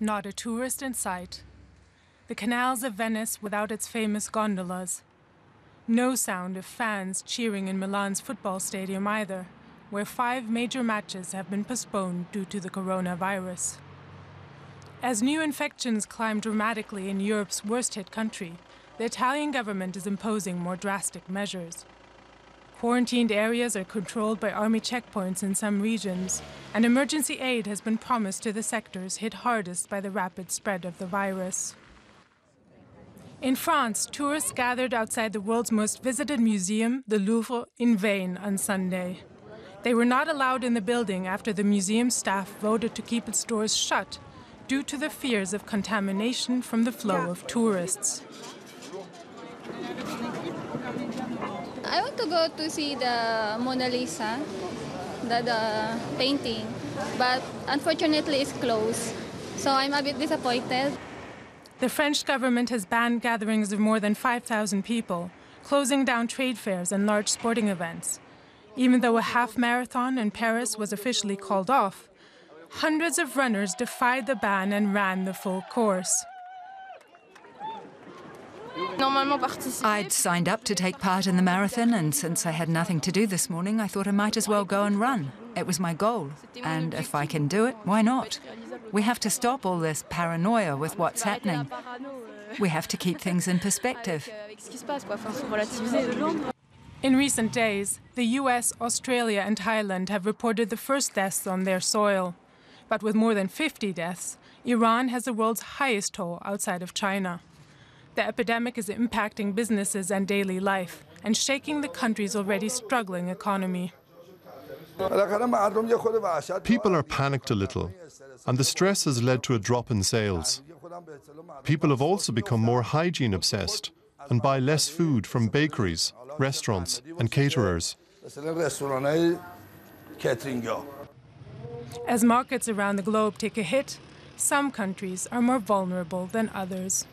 Not a tourist in sight. The canals of Venice without its famous gondolas. No sound of fans cheering in Milan's football stadium either, where five major matches have been postponed due to the coronavirus. As new infections climb dramatically in Europe's worst hit country, the Italian government is imposing more drastic measures. Quarantined areas are controlled by army checkpoints in some regions, and emergency aid has been promised to the sectors hit hardest by the rapid spread of the virus. In France, tourists gathered outside the world's most visited museum, the Louvre, in vain on Sunday. They were not allowed in the building after the museum staff voted to keep its doors shut due to the fears of contamination from the flow of tourists. I want to go to see the Mona Lisa, the, the painting, but unfortunately it's closed. So I'm a bit disappointed. The French government has banned gatherings of more than 5,000 people, closing down trade fairs and large sporting events. Even though a half marathon in Paris was officially called off, hundreds of runners defied the ban and ran the full course. I'd signed up to take part in the marathon, and since I had nothing to do this morning, I thought I might as well go and run. It was my goal, and if I can do it, why not? We have to stop all this paranoia with what's happening. We have to keep things in perspective. In recent days, the US, Australia, and Thailand have reported the first deaths on their soil. But with more than 50 deaths, Iran has the world's highest toll outside of China. The epidemic is impacting businesses and daily life and shaking the country's already struggling economy. People are panicked a little, and the stress has led to a drop in sales. People have also become more hygiene obsessed and buy less food from bakeries, restaurants, and caterers. As markets around the globe take a hit, some countries are more vulnerable than others.